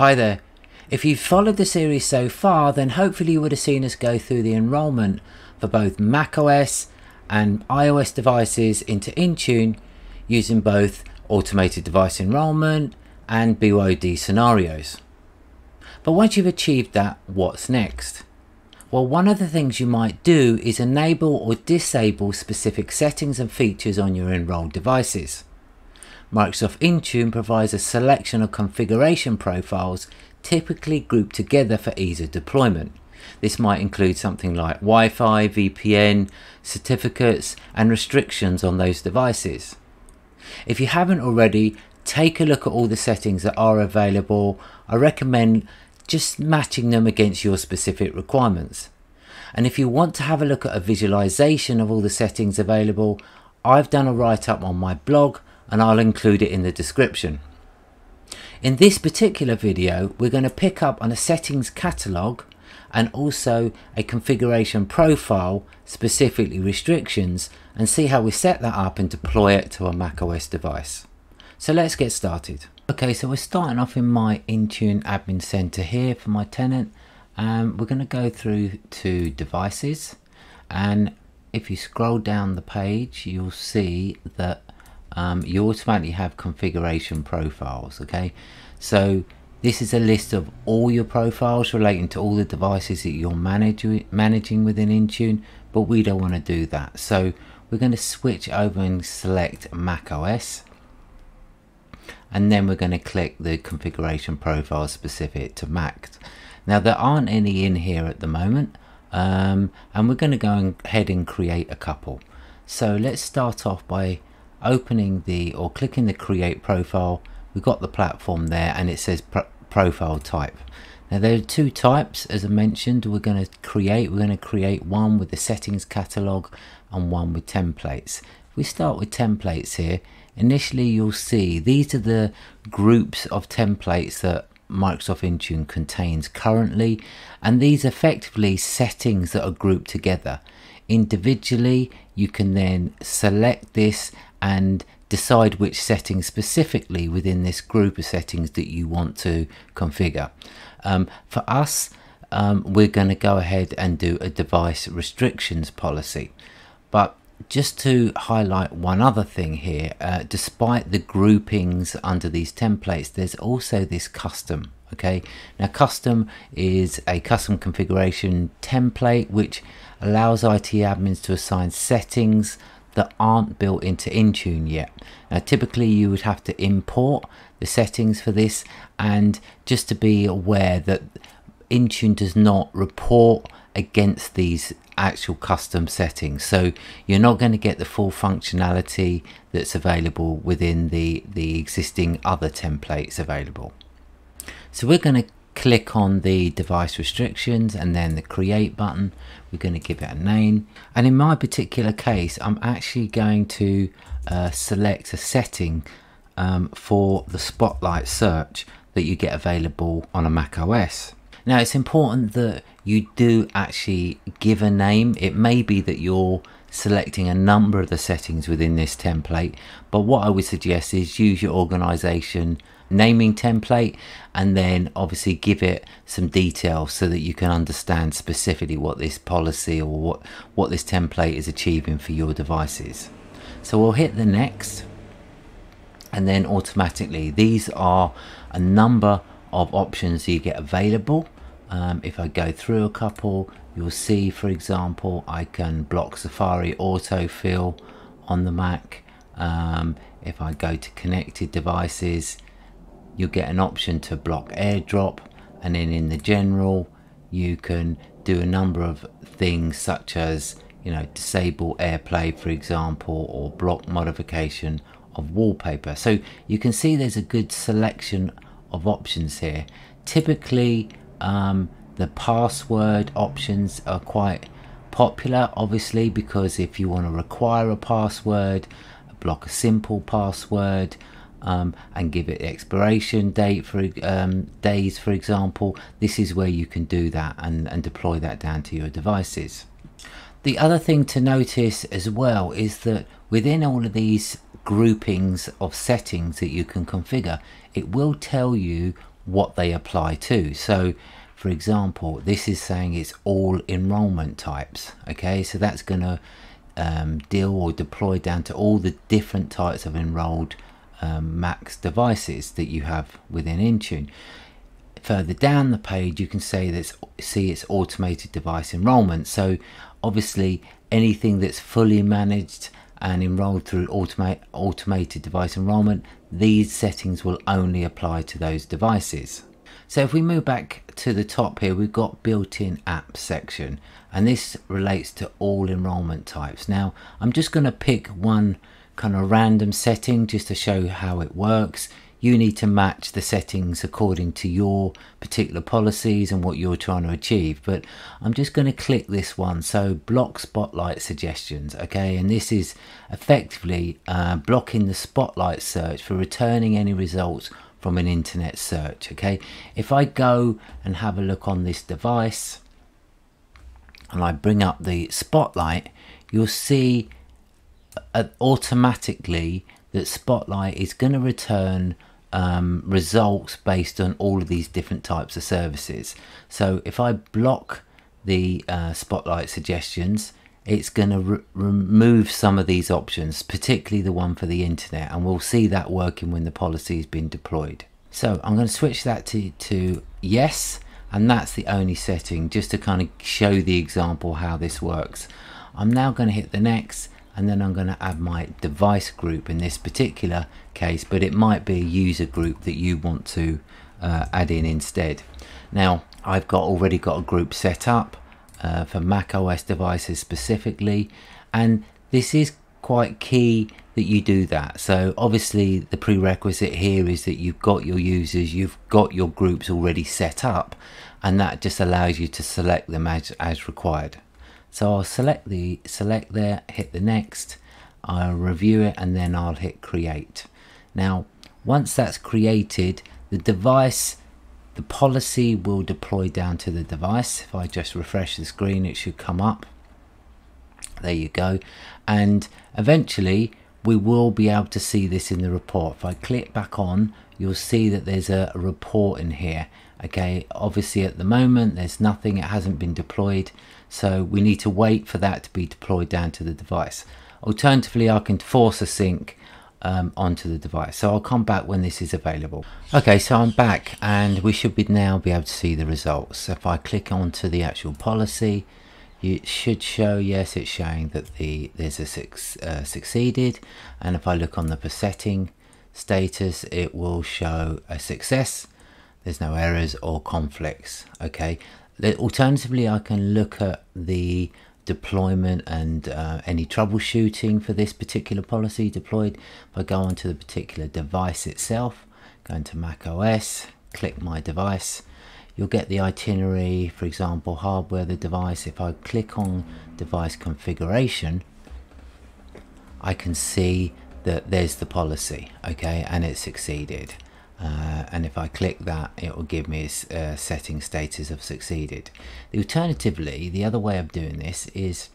Hi there. If you've followed the series so far, then hopefully you would have seen us go through the enrolment for both macOS and iOS devices into Intune using both automated device enrolment and BYOD scenarios. But once you've achieved that, what's next? Well, one of the things you might do is enable or disable specific settings and features on your enrolled devices. Microsoft Intune provides a selection of configuration profiles typically grouped together for ease of deployment. This might include something like Wi-Fi, VPN, certificates and restrictions on those devices. If you haven't already, take a look at all the settings that are available. I recommend just matching them against your specific requirements. And if you want to have a look at a visualization of all the settings available, I've done a write-up on my blog and I'll include it in the description. In this particular video, we're going to pick up on a settings catalog and also a configuration profile, specifically restrictions, and see how we set that up and deploy it to a macOS device. So let's get started. Okay, so we're starting off in my Intune Admin Center here for my tenant. and we're going to go through to devices and if you scroll down the page you'll see that um, you automatically have configuration profiles okay? So this is a list of all your profiles relating to all the devices that you're manage managing within Intune but we don't want to do that. So we're going to switch over and select Mac OS and then we're going to click the configuration profile specific to Mac. Now there aren't any in here at the moment um, and we're going to go ahead and create a couple. So let's start off by opening the or clicking the create profile we've got the platform there and it says pro profile type. Now there are two types as I mentioned we're going to create we're going to create one with the settings catalog and one with templates. We start with templates here initially you'll see these are the groups of templates that Microsoft Intune contains currently and these effectively settings that are grouped together. Individually you can then select this and decide which settings specifically within this group of settings that you want to configure. Um, for us, um, we're going to go ahead and do a device restrictions policy. But just to highlight one other thing here, uh, despite the groupings under these templates, there's also this custom. Okay, now custom is a custom configuration template which allows IT admins to assign settings that aren't built into Intune yet. Now typically you would have to import the settings for this and just to be aware that Intune does not report against these actual custom settings so you're not going to get the full functionality that's available within the the existing other templates available so we're going to click on the device restrictions and then the create button. We're going to give it a name. And in my particular case I'm actually going to uh, select a setting um, for the spotlight search that you get available on a Mac OS now it's important that you do actually give a name. It may be that you're selecting a number of the settings within this template but what I would suggest is use your organization naming template and then obviously give it some detail so that you can understand specifically what this policy or what what this template is achieving for your devices. So we'll hit the next and then automatically these are a number of options you get available. Um, if I go through a couple you'll see for example I can block Safari autofill on the Mac. Um, if I go to connected devices you'll get an option to block airdrop and then in the general you can do a number of things such as you know disable airplay for example or block modification of wallpaper. So you can see there's a good selection of options here. Typically um, the password options are quite popular obviously because if you want to require a password block a simple password um, and give it expiration date for um, days for example this is where you can do that and, and deploy that down to your devices the other thing to notice as well is that within all of these groupings of settings that you can configure it will tell you what they apply to. So for example, this is saying it's all enrollment types. Okay, so that's going to um, deal or deploy down to all the different types of enrolled um, Macs devices that you have within Intune. Further down the page, you can say this, see it's automated device enrollment. So obviously anything that's fully managed and enrolled through automate, automated device enrollment, these settings will only apply to those devices. So if we move back to the top here, we've got built-in apps section, and this relates to all enrollment types. Now, I'm just going to pick one kind of random setting just to show how it works. You need to match the settings according to your particular policies and what you're trying to achieve. But I'm just going to click this one. So block spotlight suggestions. Okay. And this is effectively uh, blocking the spotlight search for returning any results from an internet search okay if I go and have a look on this device and I bring up the spotlight you'll see automatically that spotlight is going to return um, results based on all of these different types of services so if I block the uh, spotlight suggestions it's going to re remove some of these options, particularly the one for the internet, and we'll see that working when the policy has been deployed. So I'm going to switch that to, to yes, and that's the only setting, just to kind of show the example how this works. I'm now going to hit the next, and then I'm going to add my device group in this particular case, but it might be a user group that you want to uh, add in instead. Now, I've got already got a group set up uh, for Mac OS devices specifically and this is quite key that you do that so obviously the prerequisite here is that you've got your users you've got your groups already set up and that just allows you to select them as, as required so I'll select the select there hit the next I'll review it and then I'll hit create now once that's created the device the policy will deploy down to the device. If I just refresh the screen, it should come up. There you go. And eventually we will be able to see this in the report. If I click back on, you'll see that there's a, report in here. Okay, obviously at the moment there's nothing, it hasn't been deployed. So we need to wait for that to be deployed down to the device. Alternatively, I can force a sync um, onto the device. So I'll come back when this is available. Okay, so I'm back and we should be now be able to see the results. If I click onto the actual policy, it should show, yes, it's showing that the there's a uh, succeeded. And if I look on the per setting status, it will show a success. There's no errors or conflicts. Okay. Alternatively, I can look at the deployment and uh, any troubleshooting for this particular policy deployed. If I go onto the particular device itself, go into Mac OS, click my device, you'll get the itinerary, for example, hardware the device. If I click on device configuration, I can see that there's the policy, okay, and it succeeded uh, and if I click that it will give me a uh, setting status of succeeded. Alternatively, the other way of doing this is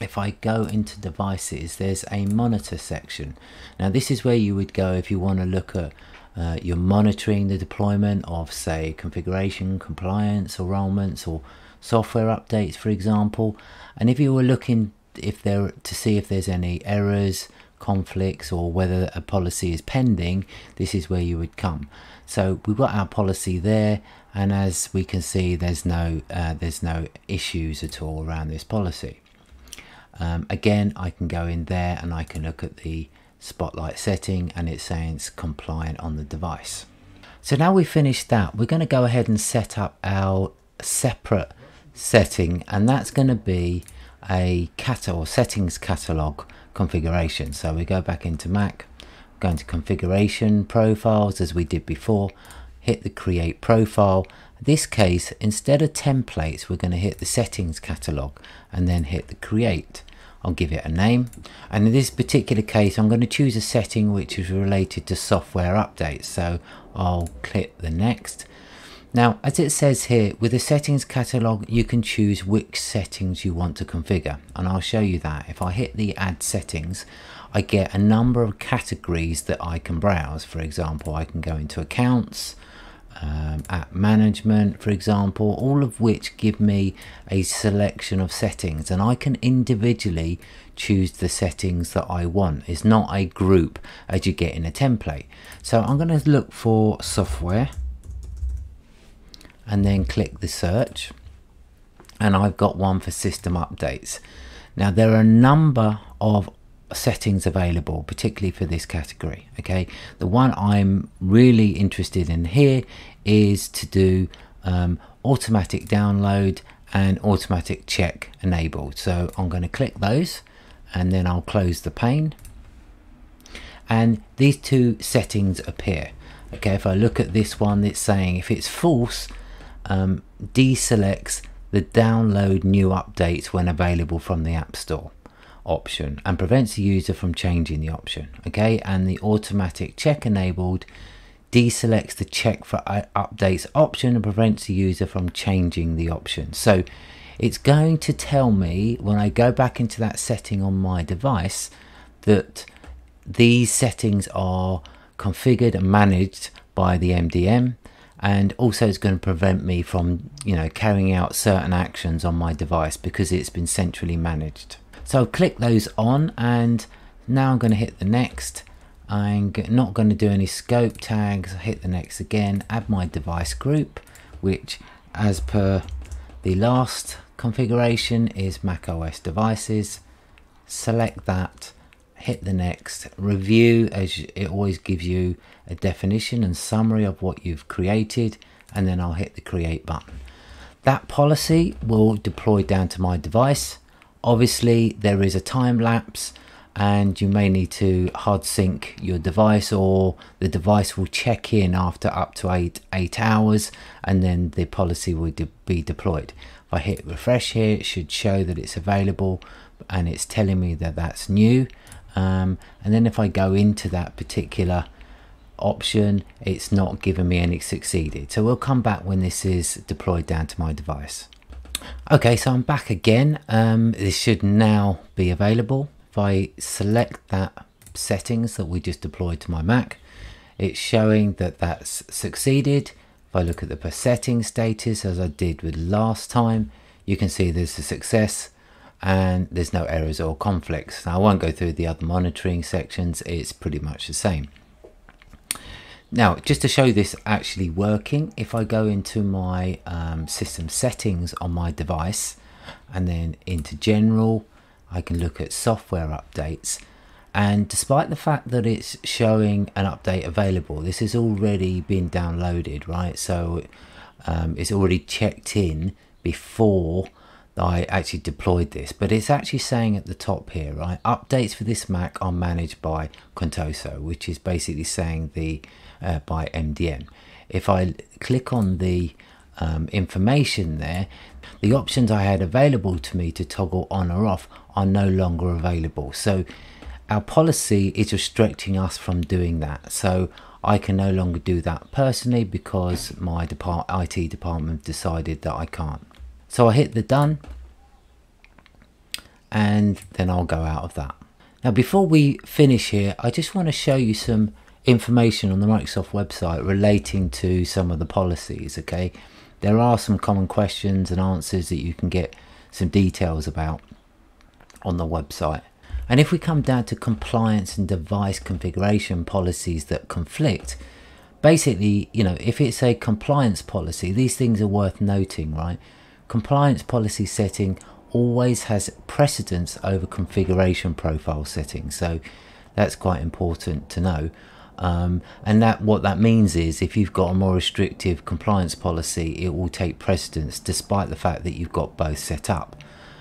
if I go into devices there's a monitor section. Now this is where you would go if you want to look at uh, you're monitoring the deployment of say configuration, compliance, enrollments or software updates for example and if you were looking if there to see if there's any errors conflicts or whether a policy is pending, this is where you would come. So we've got our policy there, and as we can see, there's no uh, there's no issues at all around this policy. Um, again, I can go in there and I can look at the spotlight setting, and it's saying it's compliant on the device. So now we've finished that, we're going to go ahead and set up our separate setting, and that's going to be a cat or settings catalog configuration. So we go back into Mac, go into configuration profiles as we did before, hit the create profile. This case, instead of templates, we're going to hit the settings catalog and then hit the create. I'll give it a name. And in this particular case, I'm going to choose a setting which is related to software updates. So I'll click the next now, as it says here, with the settings catalog, you can choose which settings you want to configure. And I'll show you that. If I hit the add settings, I get a number of categories that I can browse. For example, I can go into accounts, um, app management, for example, all of which give me a selection of settings and I can individually choose the settings that I want. It's not a group as you get in a template. So I'm going to look for software and then click the search. And I've got one for system updates. Now there are a number of settings available particularly for this category okay? The one I'm really interested in here is to do um, automatic download and automatic check enabled. So I'm going to click those and then I'll close the pane. And these two settings appear okay? If I look at this one it's saying if it's false um, deselects the download new updates when available from the App Store option and prevents the user from changing the option okay? And the automatic check enabled deselects the check for updates option and prevents the user from changing the option. So it's going to tell me when I go back into that setting on my device that these settings are configured and managed by the MDM and also it's going to prevent me from you know carrying out certain actions on my device because it's been centrally managed. So I'll click those on and now I'm going to hit the next. I'm not going to do any scope tags. Hit the next again add my device group which as per the last configuration is Mac OS devices. Select that hit the next review as it always gives you a definition and summary of what you've created and then I'll hit the create button. That policy will deploy down to my device. Obviously there is a time lapse and you may need to hard sync your device or the device will check in after up to eight eight hours and then the policy will de be deployed. If I hit refresh here it should show that it's available and it's telling me that that's new um, and then if I go into that particular option it's not giving me any succeeded. So we'll come back when this is deployed down to my device. Okay so I'm back again. Um, this should now be available. If I select that settings that we just deployed to my Mac it's showing that that's succeeded. If I look at the per setting status as I did with last time you can see there's a success and there's no errors or conflicts. Now I won't go through the other monitoring sections, it's pretty much the same. Now, just to show this actually working, if I go into my um, system settings on my device and then into general, I can look at software updates. And despite the fact that it's showing an update available, this has already been downloaded, right? So um, it's already checked in before I actually deployed this, but it's actually saying at the top here, right? Updates for this Mac are managed by Contoso, which is basically saying the uh, by MDM. If I click on the um, information there, the options I had available to me to toggle on or off are no longer available. So our policy is restricting us from doing that. So I can no longer do that personally because my depart IT department decided that I can't. So I hit the done and then I'll go out of that. Now before we finish here, I just want to show you some information on the Microsoft website relating to some of the policies, okay? There are some common questions and answers that you can get some details about on the website. And if we come down to compliance and device configuration policies that conflict, basically, you know, if it's a compliance policy, these things are worth noting, right? Compliance policy setting always has precedence over configuration profile settings so that's quite important to know. Um, and that what that means is if you've got a more restrictive compliance policy it will take precedence despite the fact that you've got both set up.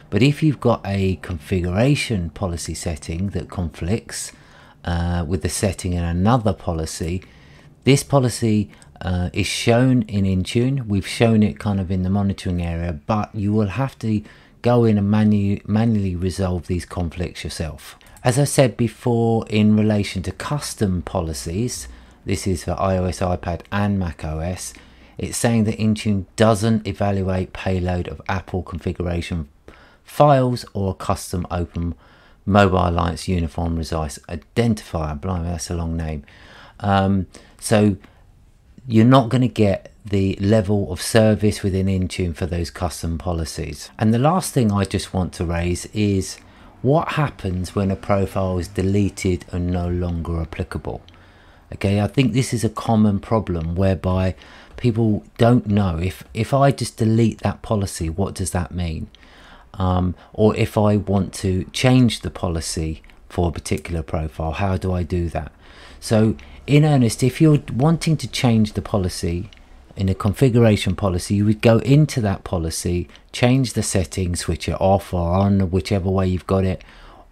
But if you've got a configuration policy setting that conflicts uh, with the setting in another policy this policy uh, is shown in Intune. We've shown it kind of in the monitoring area, but you will have to go in and manu manually resolve these conflicts yourself. As I said before, in relation to custom policies, this is for iOS, iPad, and Mac OS. It's saying that Intune doesn't evaluate payload of Apple configuration files or custom open mobile alliance uniform resource identifier. Blimey, that's a long name. Um, so you're not going to get the level of service within Intune for those custom policies. And the last thing I just want to raise is what happens when a profile is deleted and no longer applicable. Okay, I think this is a common problem whereby people don't know if if I just delete that policy, what does that mean? Um, or if I want to change the policy for a particular profile, how do I do that? So, in earnest, if you're wanting to change the policy in a configuration policy, you would go into that policy, change the settings, switch it off or on, whichever way you've got it,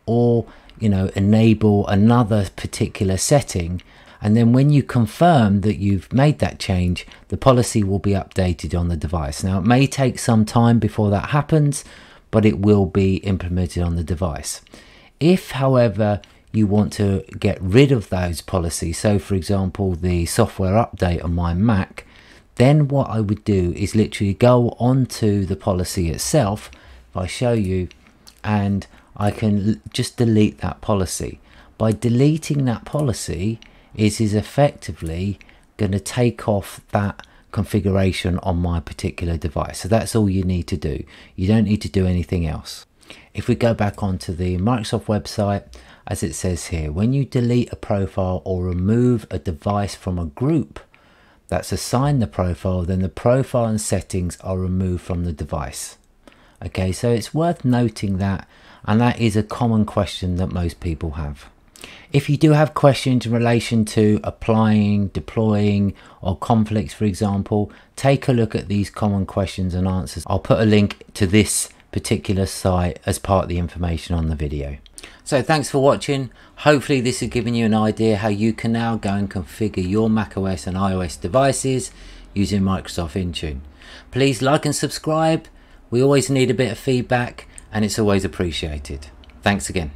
or you know, enable another particular setting. And then when you confirm that you've made that change, the policy will be updated on the device. Now, it may take some time before that happens, but it will be implemented on the device. If, however, you want to get rid of those policies, so for example, the software update on my Mac, then what I would do is literally go onto the policy itself. If I show you, and I can just delete that policy. By deleting that policy, it is effectively going to take off that configuration on my particular device. So that's all you need to do. You don't need to do anything else. If we go back onto the Microsoft website, as it says here, when you delete a profile or remove a device from a group, that's assigned the profile, then the profile and settings are removed from the device. Okay, so it's worth noting that, and that is a common question that most people have. If you do have questions in relation to applying, deploying, or conflicts, for example, take a look at these common questions and answers. I'll put a link to this particular site as part of the information on the video. So thanks for watching. Hopefully this has given you an idea how you can now go and configure your macOS and iOS devices using Microsoft Intune. Please like and subscribe. We always need a bit of feedback and it's always appreciated. Thanks again.